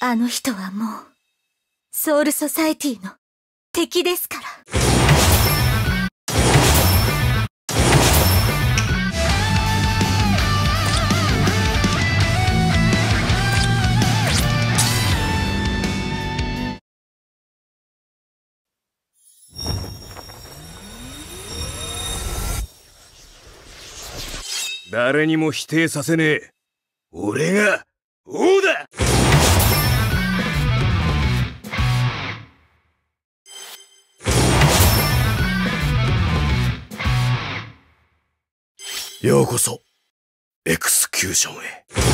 あの人はもう、ソウルソサエティの敵ですから。誰にも否定させねえ俺が王だようこそエクスキューションへ。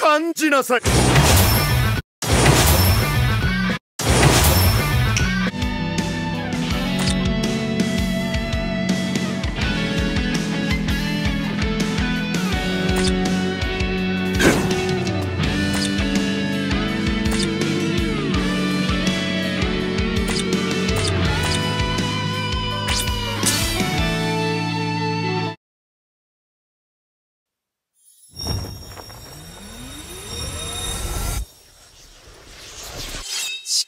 感じなさい。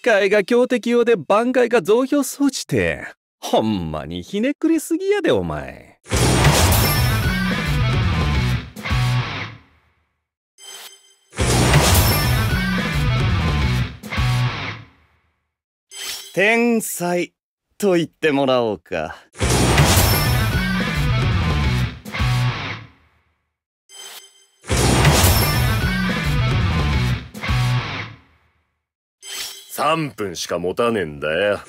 視界が強敵用で挽回が増票装置て。ほんまにひねくりすぎやでお前。天才と言ってもらおうか。3分しか持たねえんだよ。